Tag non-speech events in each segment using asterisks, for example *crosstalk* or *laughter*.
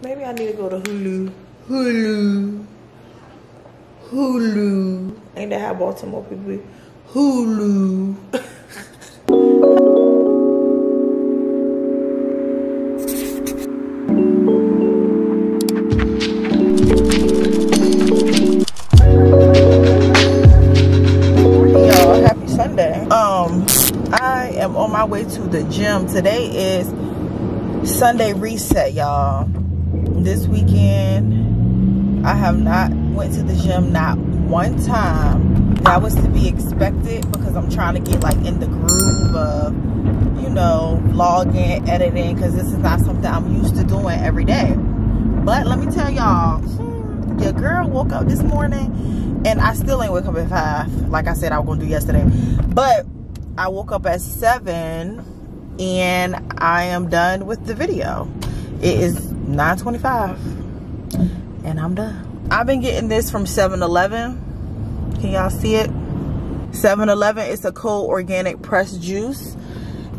Maybe I need to go to Hulu. Hulu. Hulu. Ain't that how Baltimore people be? Hulu. Y'all, happy Sunday. Um, I am on my way to the gym. Today is Sunday reset, y'all. This weekend, I have not went to the gym not one time. That was to be expected because I'm trying to get like in the groove of, you know, vlogging, editing, because this is not something I'm used to doing every day. But let me tell y'all, your girl woke up this morning and I still ain't wake up at five, like I said I was gonna do yesterday. But I woke up at seven and I am done with the video. It is 9.25 and I'm done. I've been getting this from 7-Eleven. Can y'all see it? 7-Eleven is a cold organic pressed juice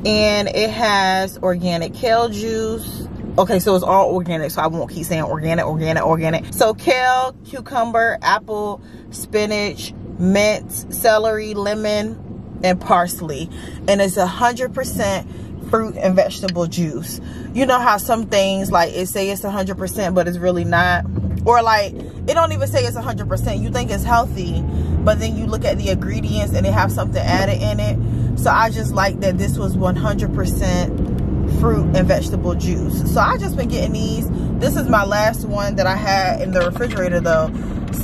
and it has organic kale juice. Okay, so it's all organic, so I won't keep saying organic, organic, organic. So kale, cucumber, apple, spinach, mint, celery, lemon, and parsley. And it's a 100% fruit and vegetable juice. You know how some things, like, it say it's 100%, but it's really not? Or, like, it don't even say it's 100%. You think it's healthy, but then you look at the ingredients and they have something added in it. So I just like that this was 100% fruit and vegetable juice. So I just been getting these. This is my last one that I had in the refrigerator though.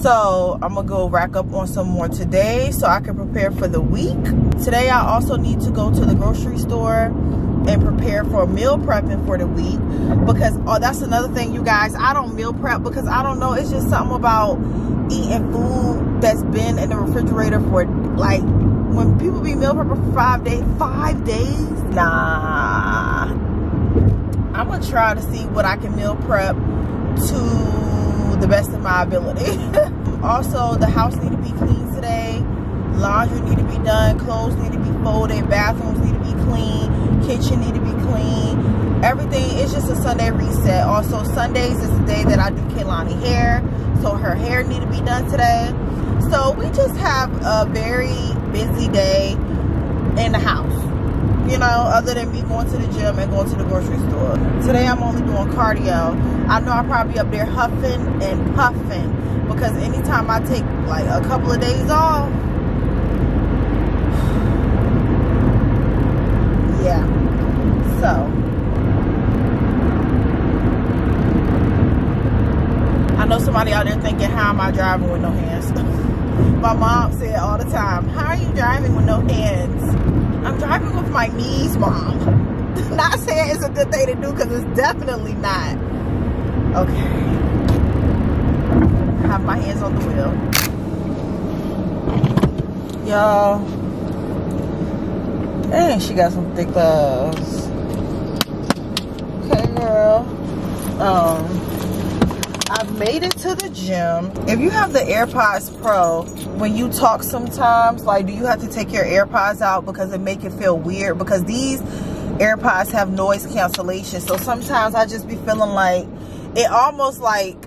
So I'm gonna go rack up on some more today so I can prepare for the week. Today I also need to go to the grocery store and prepare for meal prepping for the week. Because oh that's another thing you guys. I don't meal prep because I don't know. It's just something about eating food that's been in the refrigerator for like when people be meal prepping for five days five days? Nah. I'm gonna try to see what I can meal prep to the best of my ability. *laughs* Also the house need to be clean today. Laundry need to be done. Clothes need to be folded. Bathrooms need to be clean kitchen need to be clean. Everything is just a sunday reset. Also sundays is the day that i do Kailani hair so her hair need to be done today. So we just have a very busy day in the house you know other than me going to the gym and going to the grocery store. Today i'm only doing cardio. I know i'll probably up there huffing and puffing because anytime i take like a couple of days off yeah so I know somebody out there thinking how am I driving with no hands? *laughs* My mom said all the time how are you driving with no hands? I'm driving with my knees mom. *laughs* Not saying it's a good thing to do because it's definitely not. Okay. I have my hands on the wheel. Y'all. Dang, she got some thick gloves. Okay, girl. Um, I've made it to the gym. If you have the AirPods Pro, when you talk sometimes, like, do you have to take your AirPods out because it make it feel weird? Because these AirPods have noise cancellation. So sometimes I just be feeling like, it almost like,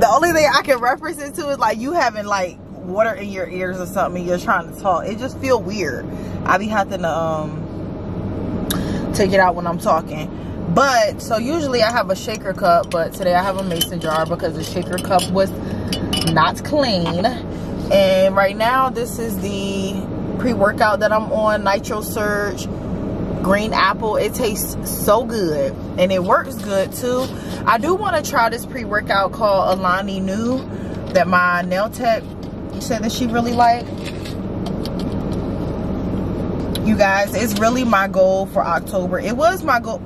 the only thing I can reference it to is like you having like water in your ears or something you're trying to talk it just feel weird i be having to um take it out when i'm talking but so usually i have a shaker cup but today i have a mason jar because the shaker cup was not clean and right now this is the pre-workout that i'm on nitro surge green apple it tastes so good and it works good too i do want to try this pre-workout called Alani Nu that my nail tech said that she really liked. You guys, it's really my goal for October. It was my goal.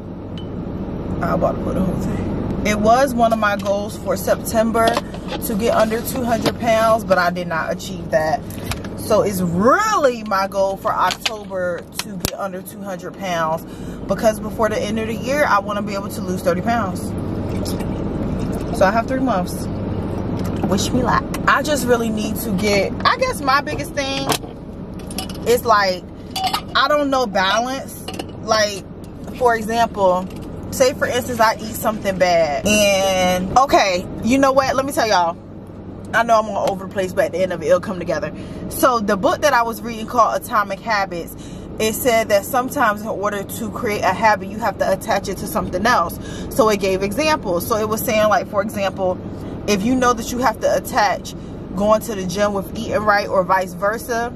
I'm about to put a whole thing. It was one of my goals for September to get under 200 pounds, but I did not achieve that. So it's really my goal for October to get under 200 pounds because before the end of the year, I want to be able to lose 30 pounds. So I have three months wish me luck. I just really need to get, I guess my biggest thing is like, I don't know balance. Like, for example, say for instance I eat something bad and okay, you know what? Let me tell y'all. I know I'm all over the place, but at the end of it, it'll come together. So the book that I was reading called Atomic Habits, it said that sometimes in order to create a habit, you have to attach it to something else. So it gave examples. So it was saying like, for example, if you know that you have to attach going to the gym with eating right or vice versa,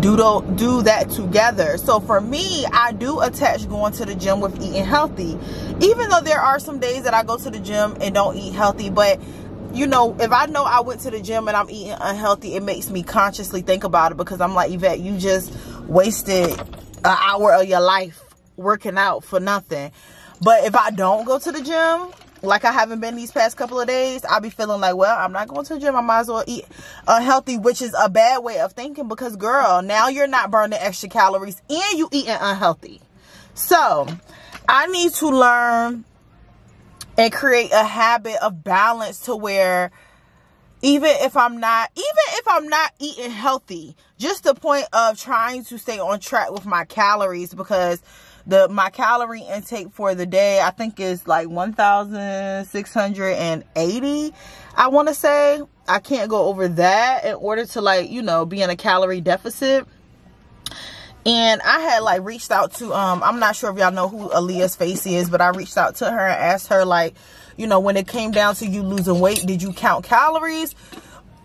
do the, do that together. So for me, I do attach going to the gym with eating healthy. Even though there are some days that I go to the gym and don't eat healthy, but you know, if I know I went to the gym and I'm eating unhealthy, it makes me consciously think about it because I'm like, Yvette, you just wasted an hour of your life working out for nothing. But if I don't go to the gym, like I haven't been these past couple of days, I'll be feeling like, well, I'm not going to the gym. I might as well eat uh, unhealthy, which is a bad way of thinking because, girl, now you're not burning extra calories and you eating unhealthy. So, I need to learn and create a habit of balance to where even if I'm not, even if I'm not eating healthy, just the point of trying to stay on track with my calories because the my calorie intake for the day I think is like 1680 I want to say. I can't go over that in order to like you know be in a calorie deficit. And I had like reached out to um I'm not sure if y'all know who Aaliyah's face is but I reached out to her and asked her like you know when it came down to you losing weight did you count calories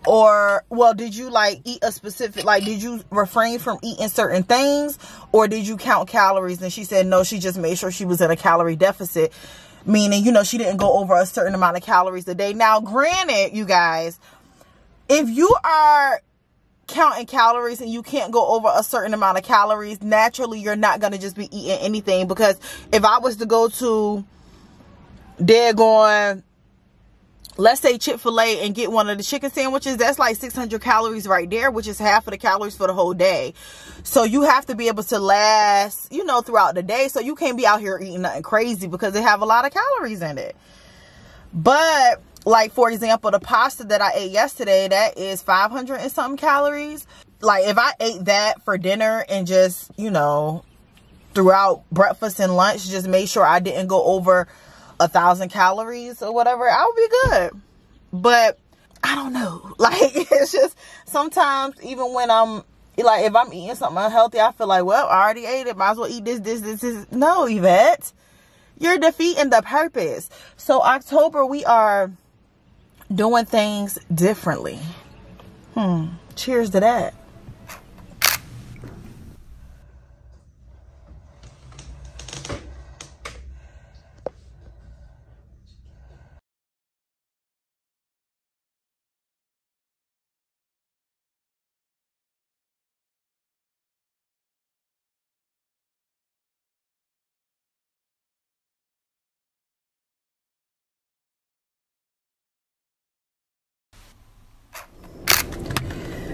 or well did you like eat a specific like did you refrain from eating certain things? Or did you count calories? And she said no she just made sure she was in a calorie deficit. Meaning you know she didn't go over a certain amount of calories a day. Now granted you guys if you are counting calories and you can't go over a certain amount of calories naturally you're not going to just be eating anything. Because if i was to go to they're going let's say Chick-fil-A and get one of the chicken sandwiches, that's like 600 calories right there, which is half of the calories for the whole day. So you have to be able to last, you know, throughout the day. So you can't be out here eating nothing crazy because they have a lot of calories in it. But like, for example, the pasta that I ate yesterday, that is 500 and something calories. Like if I ate that for dinner and just, you know, throughout breakfast and lunch, just made sure I didn't go over a thousand calories or whatever, I would be good. But I don't know. *laughs* Like it's just sometimes even when I'm like if I'm eating something unhealthy, I feel like, well, I already ate it. Might as well eat this, this, this, this. No, Yvette. You're defeating the purpose. So October we are doing things differently. Hmm. Cheers to that.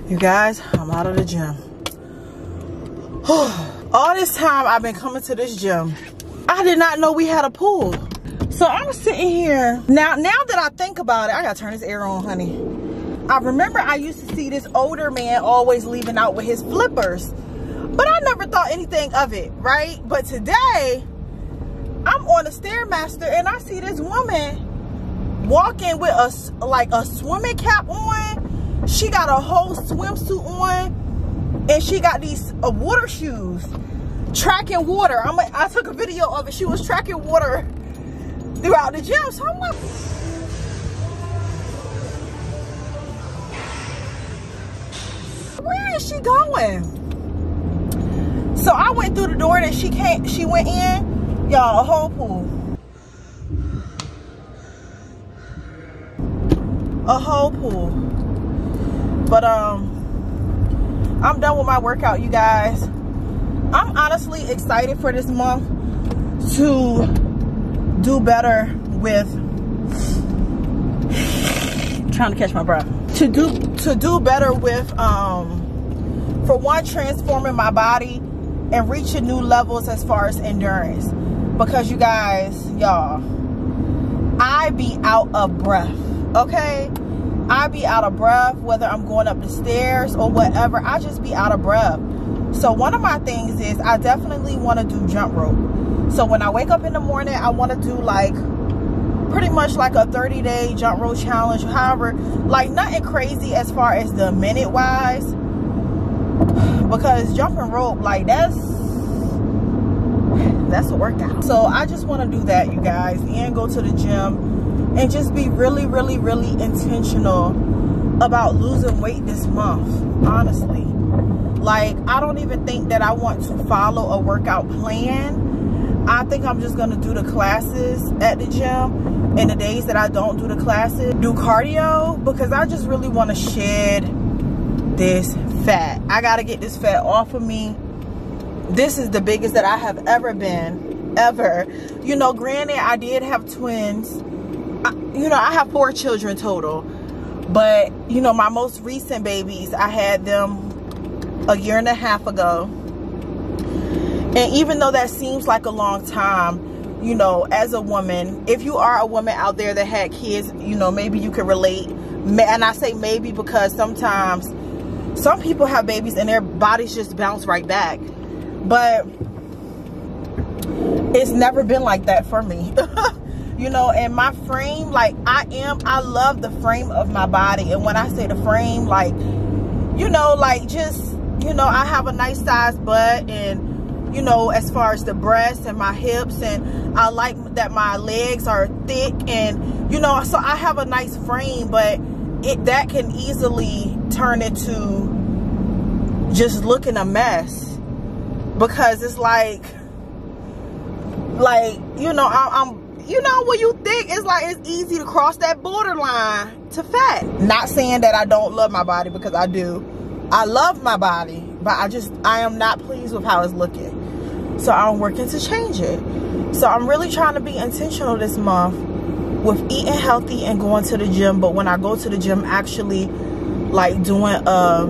You guys, I'm out of the gym. *sighs* All this time I've been coming to this gym, I did not know we had a pool. So I'm sitting here. Now, now that I think about it, I gotta turn this air on, honey. I remember I used to see this older man always leaving out with his flippers. But I never thought anything of it, right? But today, I'm on a Stairmaster and I see this woman walking with a, like a swimming cap on she got a whole swimsuit on and she got these uh, water shoes tracking water. I'm a, I took a video of it. She was tracking water throughout the gym. So I'm like, where is she going? So I went through the door that she came, she went in, y'all, a whole pool. A whole pool. But um, I'm done with my workout, you guys. I'm honestly excited for this month to do better with trying to catch my breath. To do to do better with um for one transforming my body and reaching new levels as far as endurance. Because you guys y'all i be out of breath okay I be out of breath, whether I'm going up the stairs or whatever. I just be out of breath. So one of my things is I definitely want to do jump rope. So when I wake up in the morning, I want to do like pretty much like a 30 day jump rope challenge. However, like nothing crazy as far as the minute wise. Because jumping rope, like that's that's a workout. So I just want to do that, you guys, and go to the gym and just be really, really, really intentional about losing weight this month, honestly. Like, I don't even think that I want to follow a workout plan. I think I'm just going to do the classes at the gym and the days that I don't do the classes, do cardio because I just really want to shed this fat. I got to get this fat off of me. This is the biggest that I have ever been, ever. You know, granted, I did have twins. I, you know, I have four children total. But, you know, my most recent babies, I had them a year and a half ago. And even though that seems like a long time, you know, as a woman, if you are a woman out there that had kids, you know, maybe you can relate. And I say maybe because sometimes some people have babies and their bodies just bounce right back. But it's never been like that for me. *laughs* you know and my frame like i am i love the frame of my body. And when i say the frame like you know like just you know i have a nice size butt and you know as far as the breasts and my hips and i like that my legs are thick and you know so i have a nice frame but it that can easily turn into just looking a mess. Because it's like like you know I, i'm you know, when you think it's like it's easy to cross that borderline to fat. Not saying that I don't love my body because I do. I love my body, but I just, I am not pleased with how it's looking. So I'm working to change it. So I'm really trying to be intentional this month with eating healthy and going to the gym. But when I go to the gym, actually like doing a,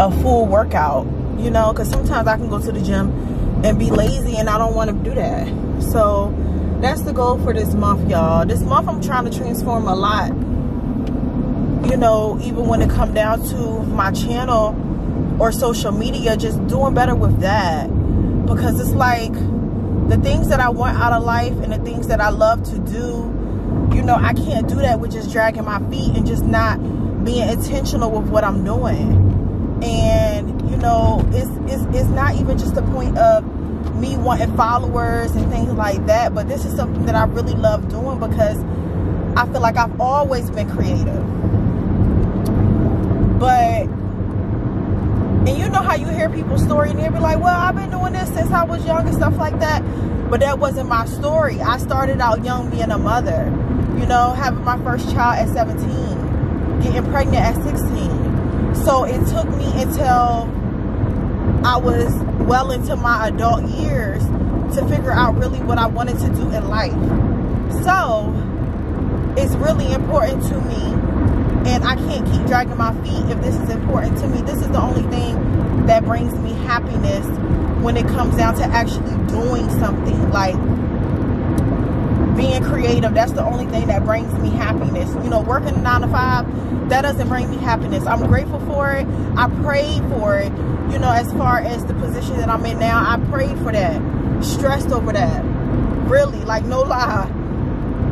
a full workout, you know, because sometimes I can go to the gym and be lazy and I don't want to do that. So that's the goal for this month y'all. This month i'm trying to transform a lot. You know even when it come down to my channel or social media just doing better with that. Because it's like the things that i want out of life and the things that i love to do you know i can't do that with just dragging my feet and just not being intentional with what i'm doing. And you know it's it's, it's not even just a point of me wanting followers and things like that. But this is something that I really love doing because I feel like I've always been creative. But, and you know how you hear people's story and they'll be like, well, I've been doing this since I was young and stuff like that. But that wasn't my story. I started out young being a mother, you know, having my first child at 17, getting pregnant at 16. So it took me until I was well into my adult years to figure out really what I wanted to do in life. So it's really important to me and I can't keep dragging my feet if this is important to me. This is the only thing that brings me happiness when it comes down to actually doing something like being creative that's the only thing that brings me happiness. You know working nine to five that doesn't bring me happiness. I'm grateful for it. I prayed for it. You know as far as the position that i'm in now i prayed for that. Stressed over that. Really like no lie.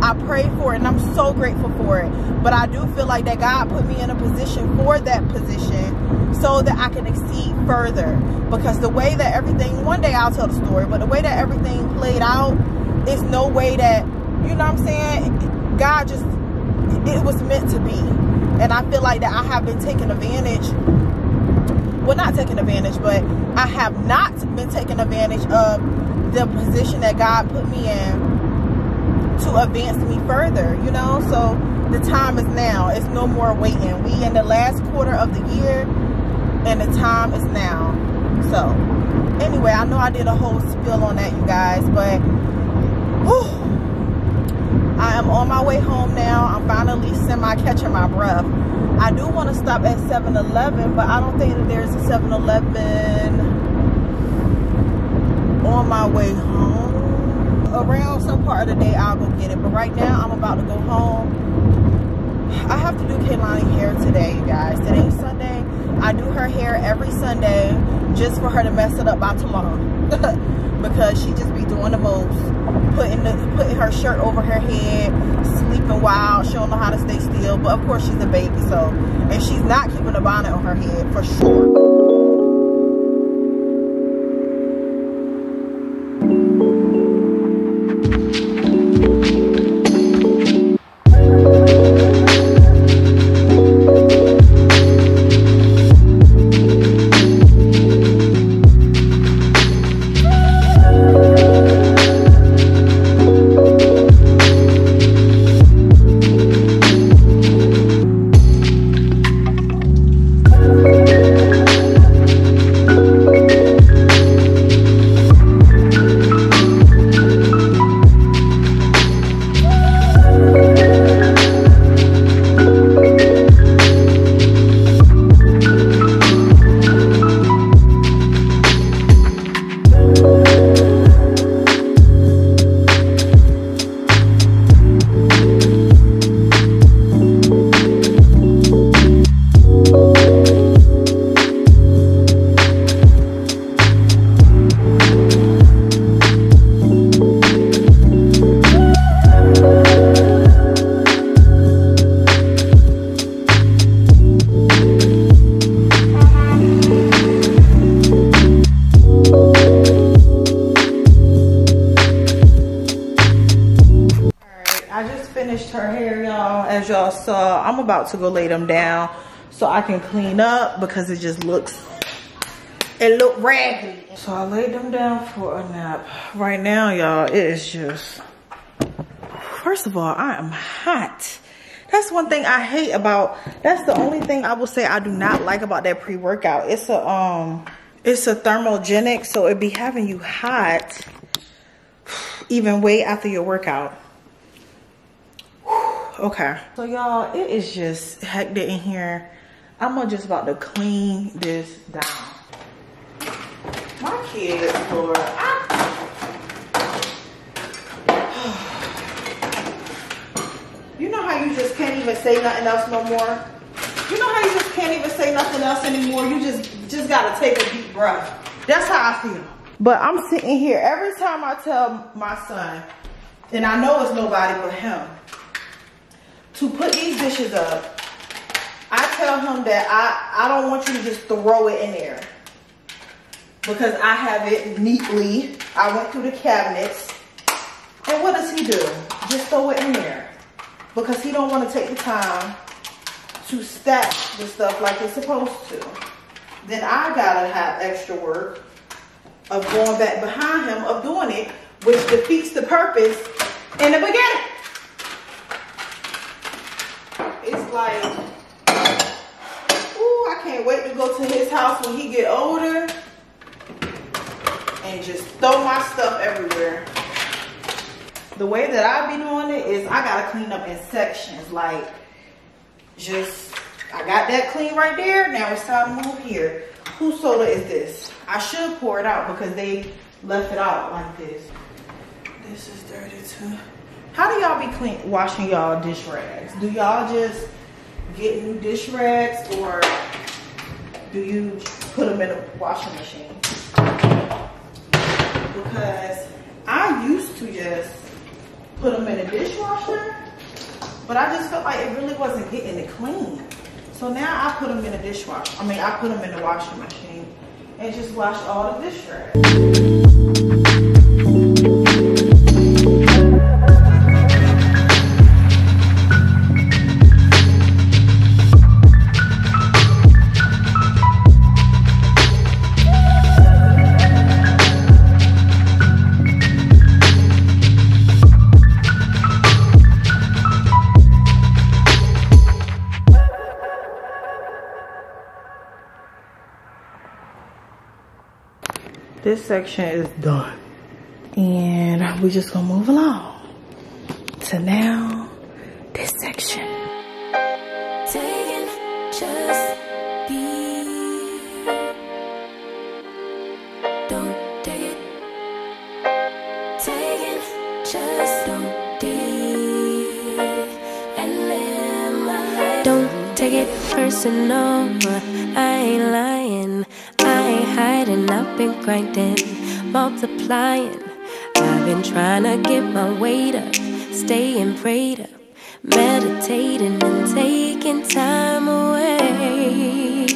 I pray for it and I'm so grateful for it. But I do feel like that God put me in a position for that position so that I can exceed further. Because the way that everything, one day I'll tell the story, but the way that everything played out, it's no way that, you know what I'm saying? God just, it was meant to be. And I feel like that I have been taking advantage, well not taking advantage, but I have not been taking advantage of the position that God put me in to advance me further, you know? So the time is now. It's no more waiting. We in the last quarter of the year and the time is now. So anyway, I know I did a whole spill on that, you guys, but whew, I am on my way home now. I'm finally semi-catching my breath. I do want to stop at 7-Eleven, but I don't think that there's a 7-Eleven on my way home around some part of the day I'll go get it but right now I'm about to go home I have to do Kailani hair today, you guys. Today's Sunday. I do her hair every Sunday just for her to mess it up by tomorrow. *laughs* because she just be doing the most. Putting the putting her shirt over her head, sleeping wild. She don't know how to stay still. But of course she's a baby, so and she's not keeping a bonnet on her head for sure. About to go lay them down so I can clean up because it just looks, it look raggedy. So I laid them down for a nap. Right now, y'all, it is just, first of all, I am hot. That's one thing I hate about, that's the only thing I will say I do not like about that pre-workout. It's a, um, it's a thermogenic, so it be having you hot *sighs* even way after your workout okay. So y'all it is just hectic in here. I'm just about to clean this down. My kids lord *sighs* you know how you just can't even say nothing else no more? You know how you just can't even say nothing else anymore? You just just gotta take a deep breath. That's how i feel. But i'm sitting here. Every time i tell my son and i know it's nobody but him to put these dishes up, I tell him that I, I don't want you to just throw it in there. Because I have it neatly. I went through the cabinets. And what does he do? Just throw it in there. Because he don't want to take the time to stack the stuff like it's supposed to. Then I gotta have extra work of going back behind him of doing it, which defeats the purpose in the beginning. Like, ooh, I can't wait to go to his house when he get older and just throw my stuff everywhere. The way that I be doing it is I gotta clean up in sections. Like, just, I got that clean right there. Now it's time to move here. Whose soda is this? I should pour it out because they left it out like this. This is dirty too. How do y'all be clean washing y'all dish rags? Do y'all just get new dish rags or do you put them in a washing machine? Because I used to just put them in a dishwasher, but I just felt like it really wasn't getting it clean. So now I put them in a dishwasher. I mean, I put them in the washing machine and just wash all the dish rags. This section is done. And we just gonna move along to now this section. just don't and live my take it personal, but I ain't lying. I ain't hiding, I've been grinding, multiplying. I've been trying to get my weight up, staying prayed up, meditating and taking time away.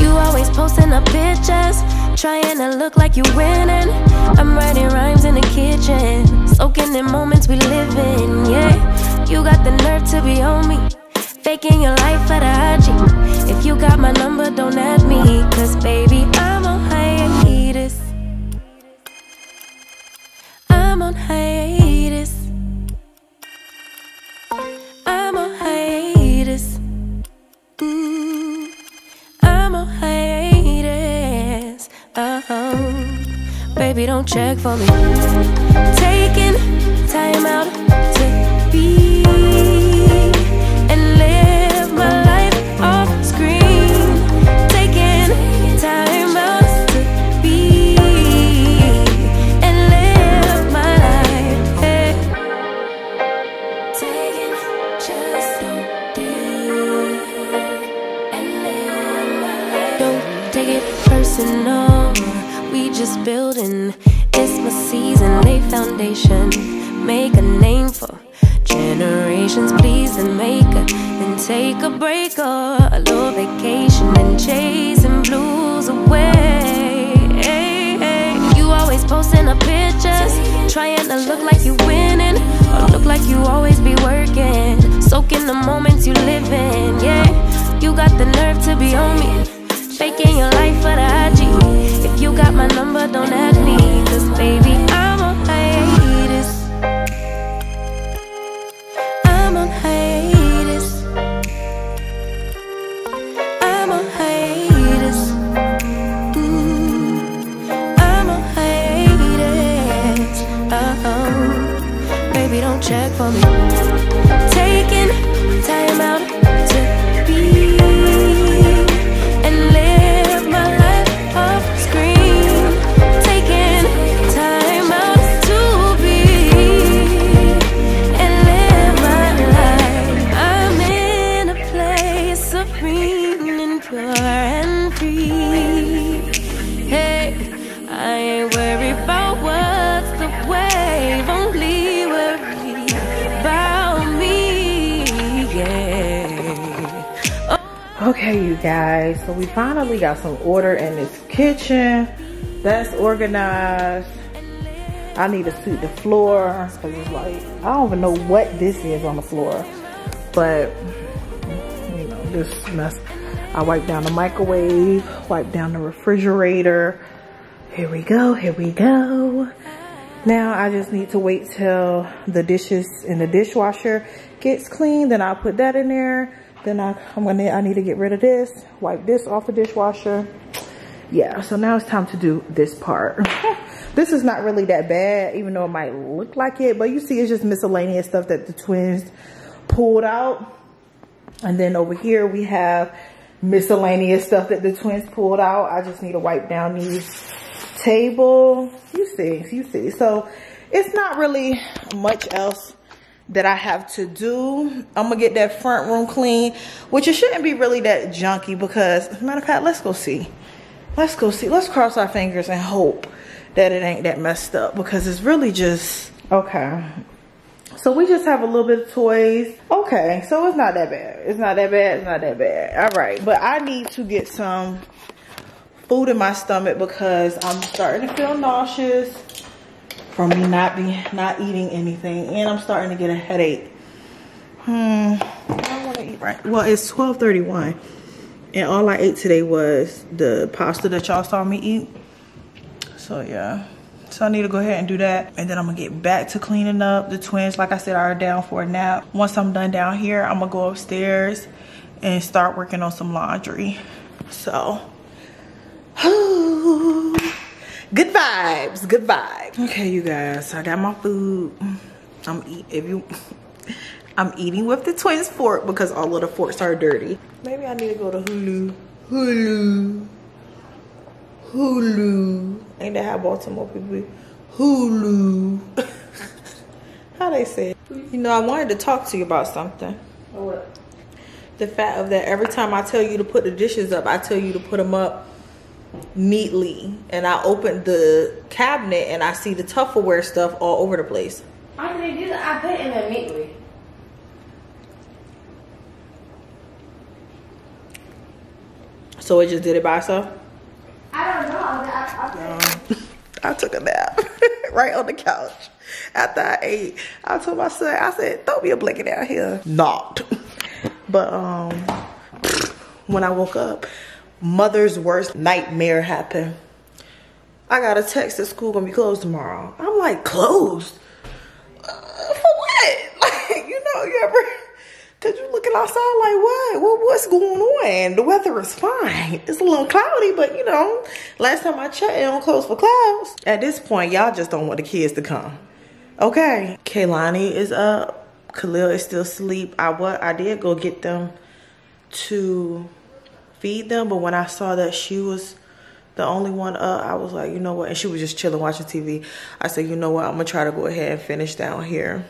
You always posting up pictures, trying to look like you're winning. I'm writing rhymes in the kitchen, soaking in moments we live in, yeah. You got the nerve to be on me. Faking your life for the IG. If you got my number, don't add me. Cause baby, I'm on hiatus. I'm on hiatus. I'm on hiatus. Mm, I'm on hiatus. Uh-huh. Baby, don't check for me. Taking time out just. It's my season. Lay foundation. Make a name for generations. Please and make a and take a break or a little vacation and chasing blues away. Hey, hey. You always posting up pictures, trying to look like you winning or look like you always be working. Soaking the moments you live in, yeah. You got the nerve to be on me, faking your life for the IG. You got my number, don't add me, cause baby, I'm Okay, you guys. So we finally got some order in this kitchen. That's organized. I need to sweep the floor because it's like I don't even know what this is on the floor, but you know this mess. I wipe down the microwave, wipe down the refrigerator. Here we go. Here we go. Now I just need to wait till the dishes in the dishwasher gets clean. Then I'll put that in there. Then I, I'm gonna, I need to get rid of this, wipe this off the dishwasher. Yeah, so now it's time to do this part. *laughs* this is not really that bad, even though it might look like it, but you see it's just miscellaneous stuff that the twins pulled out. And then over here we have miscellaneous stuff that the twins pulled out. I just need to wipe down these table. You see, you see. So it's not really much else that I have to do. I'm gonna get that front room clean, which it shouldn't be really that junky because matter of fact, let's go see. Let's go see. Let's cross our fingers and hope that it ain't that messed up because it's really just, okay. So we just have a little bit of toys. Okay, so it's not that bad. It's not that bad. It's not that bad. All right, but I need to get some food in my stomach because I'm starting to feel nauseous from me not be not eating anything, and I'm starting to get a headache. Hmm, I want to eat right. Well, it's 12:31, and all I ate today was the pasta that y'all saw me eat. So yeah. So I need to go ahead and do that. And then I'm gonna get back to cleaning up. The twins, like I said, are down for a nap. Once I'm done down here, I'm gonna go upstairs and start working on some laundry. So, good vibes, good vibes. Okay, you guys, I got my food. I'm eat if you *laughs* I'm eating with the twins fork because all of the forks are dirty. Maybe I need to go to Hulu. Hulu. Hulu. Ain't that how Baltimore people Hulu. *laughs* how they say it? You know, I wanted to talk to you about something. What? the fact of that every time I tell you to put the dishes up, I tell you to put them up neatly. And I opened the cabinet and I see the Tupperware stuff all over the place. I didn't. I put it in there neatly. So it just did it by itself? I don't know. I, I, I, *laughs* I took a nap *laughs* right on the couch after I ate. I told my son, I said, throw me a blanket out here. Not. *laughs* But um, when I woke up, mother's worst nightmare happened. I got a text that school gonna be closed tomorrow. I'm like, closed? Uh, for what? *laughs* Like, you know, you ever, cause you looking outside like, what? what? What's going on? The weather is fine. It's a little cloudy, but you know, last time I checked, it don't close for clouds. At this point, y'all just don't want the kids to come. Okay. Kailani is up. Khalil is still asleep. I what I did go get them to feed them, but when I saw that she was the only one up, I was like, you know what? And she was just chilling watching TV. I said, you know what? I'm gonna try to go ahead and finish down here.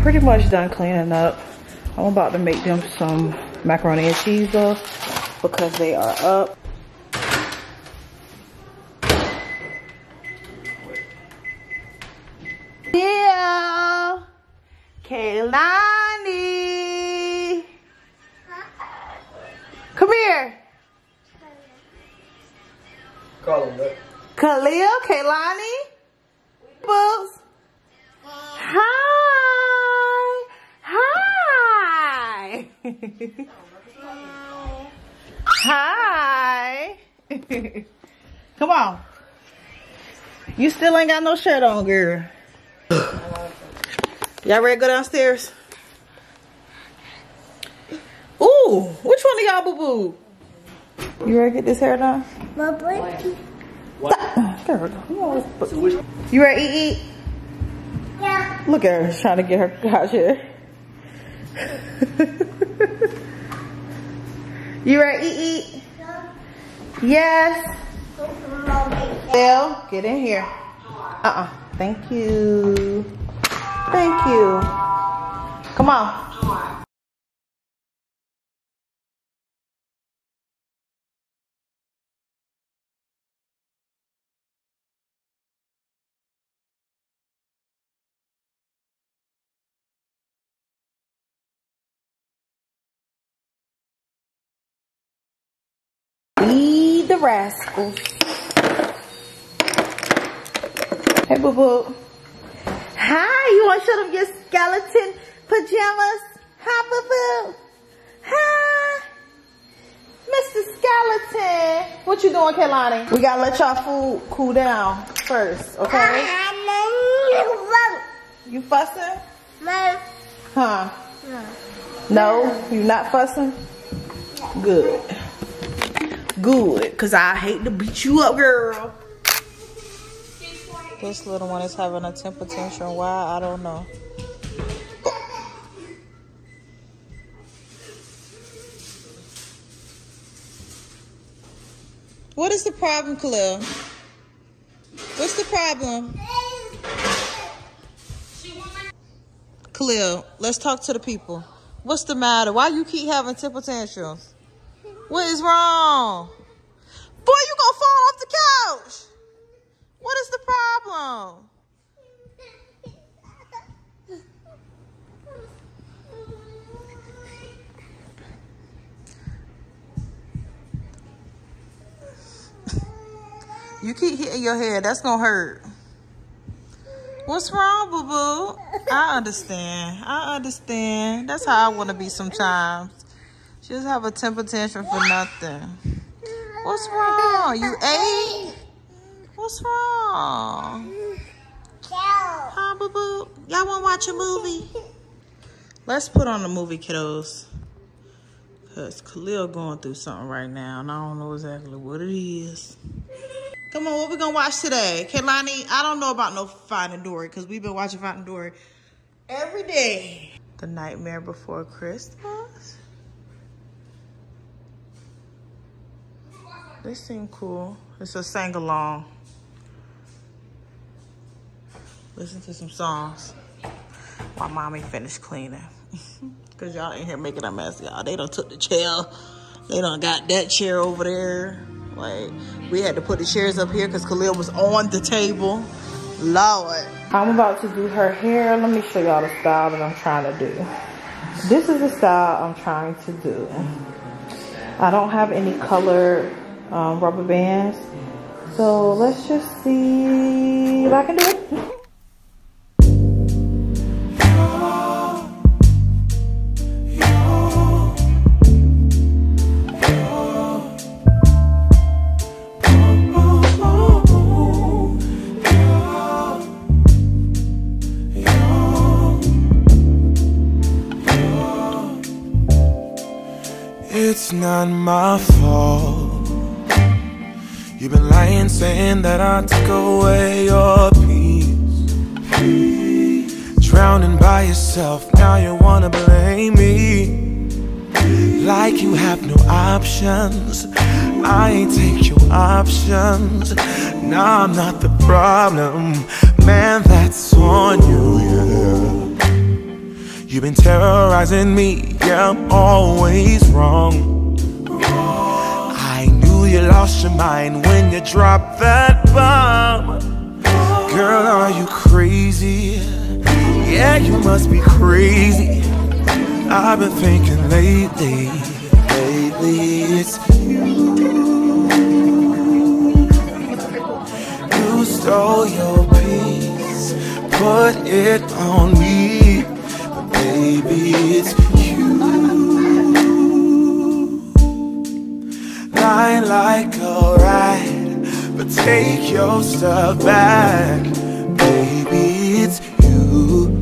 Pretty much done cleaning up. I'm about to make them some macaroni and cheese though because they are up. Yeah, Kailani. Come here. Call him that. Khalil, Kailani. Books. Hi. Hi. Come on. You still ain't got no shirt on, girl. Y'all ready to go downstairs? Ooh, which one of y'all boo boo? You ready to get this hair done? What? Girl, you ready to eat? eat? Yeah. Look at her she's trying to get her couch here. *laughs* you ready to eat? Yes. Well, get in here. Uh-uh. Thank you. Thank you. Come on. Rascals. Hey, boo boo. Hi, you want to show them your skeleton pajamas? Hi, boo boo. Hi. Mr. Skeleton. What you doing, Kailani? We gotta let y'all food cool down first, okay? You fussing? No. Huh? No, you not fussing? Good. Good, cause I hate to beat you up, girl. This little one is having a temper tantrum. Why? I don't know. What is the problem, Khalil? What's the problem? Khalil, let's talk to the people. What's the matter? Why you keep having temper tantrums? What is wrong? Boy, you gonna fall off the couch. What is the problem? You keep hitting your head. That's gonna hurt. What's wrong, boo boo? I understand. I understand. That's how I want to be sometimes. Just have a temper tantrum for nothing. What's wrong? You ate? What's wrong? Huh, boo boo? Y'all want to watch a movie? Let's put on the movie, kiddos. Because Khalil going through something right now, and I don't know exactly what it is. Come on, what we gonna watch today? Kailani, I don't know about no Finding Dory because we've been watching Finding Dory every day. The Nightmare Before Christmas. They seem cool. It's a sing along. Listen to some songs while mommy finished cleaning. *laughs* Cause y'all in here making a mess, y'all. They done took the chair. They done got that chair over there. Like, we had to put the chairs up here because Khalil was on the table. Lord. I'm about to do her hair. Let me show y'all the style that I'm trying to do. This is the style I'm trying to do. I don't have any colored um, rubber bands. So let's just see if I can do it. It's not my fault. Saying that I took away your peace. Drowning by yourself, now you wanna blame me. Like you have no options. I ain't take your options. Now I'm not the problem. Man, that's on you, yeah. You've been terrorizing me, yeah, I'm always wrong. You lost your mind when you dropped that bomb. Girl, are you crazy? Yeah, you must be crazy. I've been thinking lately, lately it's you. You stole your peace, put it on me. But baby, it's you. Like a rat, but take your stuff back. Baby, it's you.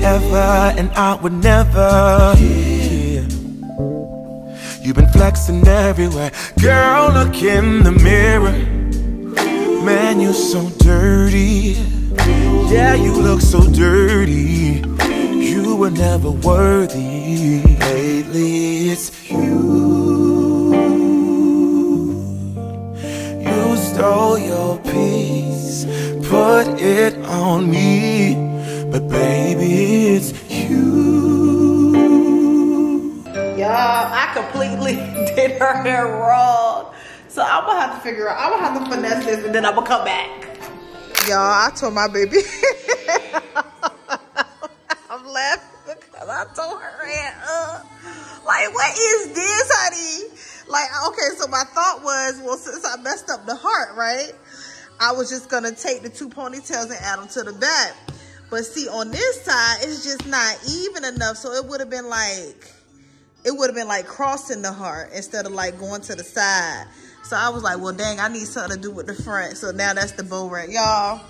Lie and I would never. Yeah. You've been flexing everywhere. Girl, look in the mirror. Man, you're so dirty. Yeah, you look so dirty. You were never worthy. Lately, it's you. You stole your peace, put it on me. But baby, it's you. Y'all, I completely *laughs* did her hair wrong. So I'm gonna have to figure out, I'm gonna have to finesse this and then I'm gonna come back. Y'all, I told my baby. *laughs* I'm laughing because I told her hair up. Uh, like, what is this, honey? Like, okay, so my thought was, well, since I messed up the heart, right? I was just gonna take the two ponytails and add them to the back. But see, on this side, it's just not even enough. So it would have been like, it would have been like crossing the heart instead of like going to the side. So I was like, well, dang, I need something to do with the front. So now that's the bow wrap. Y'all,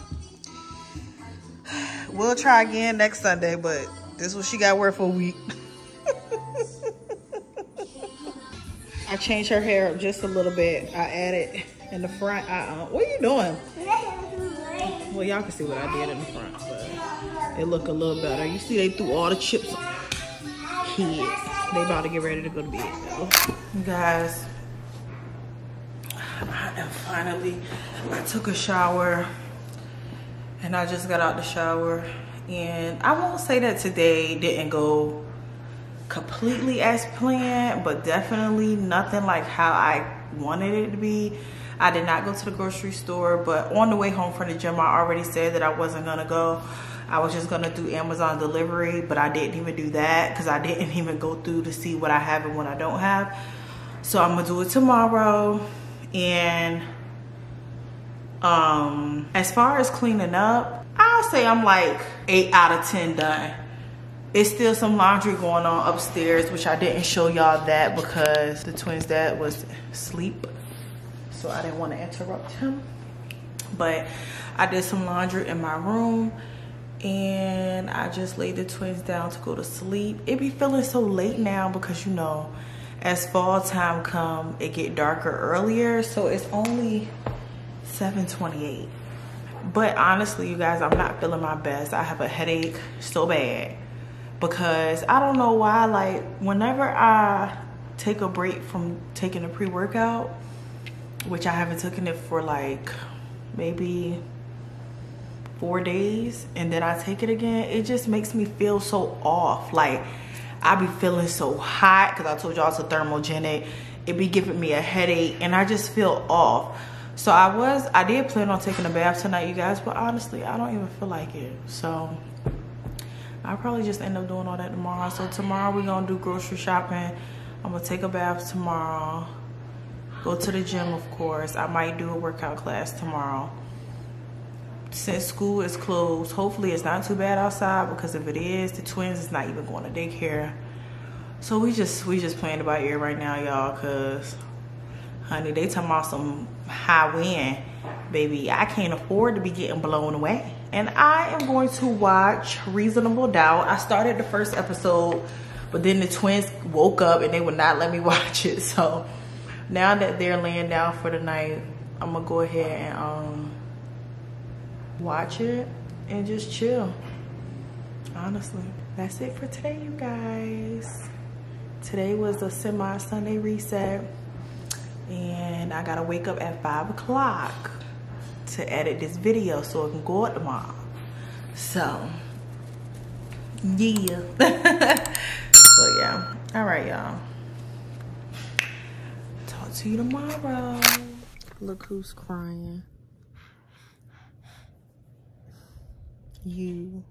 *sighs* we'll try again next Sunday, but this is what she got work for a week. *laughs* I changed her hair up just a little bit. I added in the front. Uh, what are you doing? Well, y'all can see what I did in the front, it look a little better. You see they threw all the chips. Kids, they about to get ready to go to bed. though. Guys, I am finally, I took a shower and I just got out the shower and I won't say that today didn't go completely as planned, but definitely nothing like how I wanted it to be. I did not go to the grocery store, but on the way home from the gym, I already said that I wasn't gonna go. I was just gonna do Amazon delivery, but I didn't even do that because I didn't *laughs* even go through to see what I have and what I don't have. So I'm gonna do it tomorrow. And um, as far as cleaning up, I'll say I'm like eight out of 10 done. It's still some laundry going on upstairs, which I didn't show y'all that because the twins' dad was asleep. So I didn't want to interrupt him. But I did some laundry in my room and I just laid the twins down to go to sleep. It be feeling so late now because you know, as fall time come, it get darker earlier. So it's only 728. But honestly, you guys, I'm not feeling my best. I have a headache so bad because I don't know why, like whenever I take a break from taking a pre-workout, which I haven't taken it for like maybe four days and then I take it again, it just makes me feel so off. Like I be feeling so hot because I told y'all it's a thermogenic. It be giving me a headache and I just feel off. So I was, I did plan on taking a bath tonight, you guys, but honestly, I don't even feel like it. So I'll probably just end up doing all that tomorrow. So tomorrow we're gonna do grocery shopping. I'm gonna take a bath tomorrow. Go to the gym, of course. I might do a workout class tomorrow. Since school is closed, hopefully it's not too bad outside because if it is, the twins is not even going to daycare. So we just we just playing about ear right now, y'all, cause honey, they talking about some high wind. Baby, I can't afford to be getting blown away. And I am going to watch Reasonable Doubt. I started the first episode, but then the twins woke up and they would not let me *laughs* watch it. So now that they're laying down for the night, I'm gonna go ahead and um, watch it and just chill. Honestly, that's it for today, you guys. Today was a semi Sunday reset, and I gotta wake up at five o'clock to edit this video so it can go up tomorrow. So, yeah. *laughs* so yeah, all right, y'all Talk to you tomorrow. Look who's crying. You.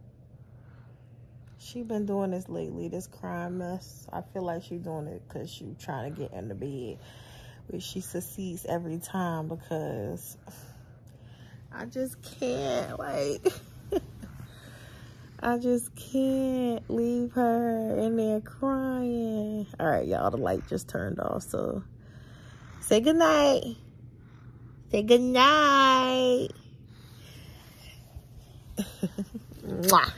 She been doing this lately, this crying mess. I feel like she doing it because she trying to get in the bed. But she succeeds every time because *sighs* I just can't, like... *laughs* I just can't leave her in there crying. All right, y'all, the light just turned off, so Say good night. Say good night. Mwah.